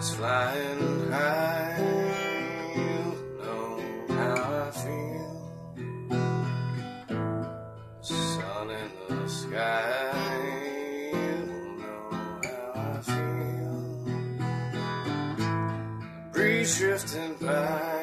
Birds flying high, you know how I feel. Sun in the sky, you know how I feel. Breeze drifting by,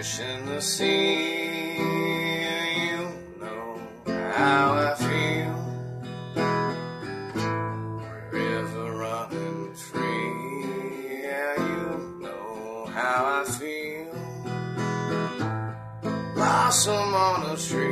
Fish in the sea, you know how I feel. River running free, yeah, you know how I feel. Blossom on a tree,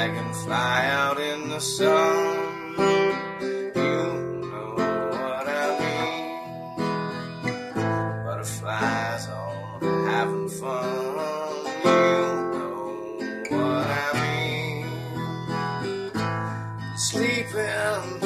Dragonfly out in the sun, you know what I mean. Butterflies all having fun, you know what I mean. Sleep in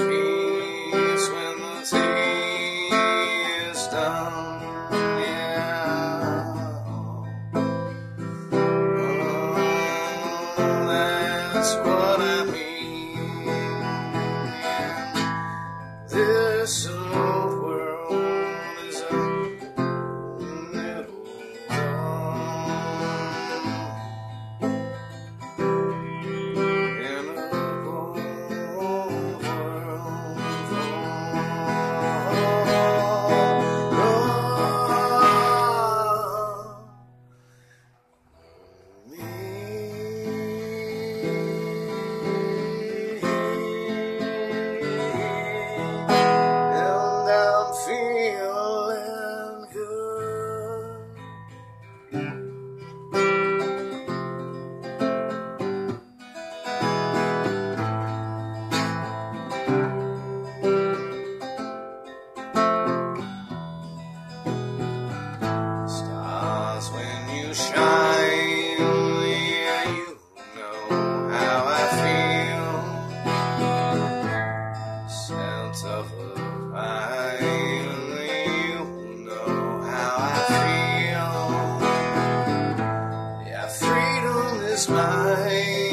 is mine.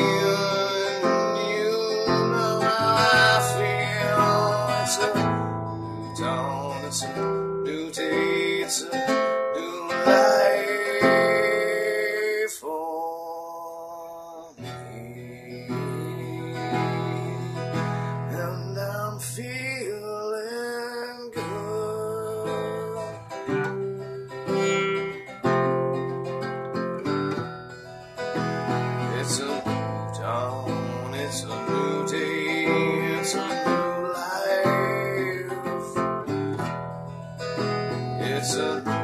You know I feel it's a dawn, it's a new day. it's a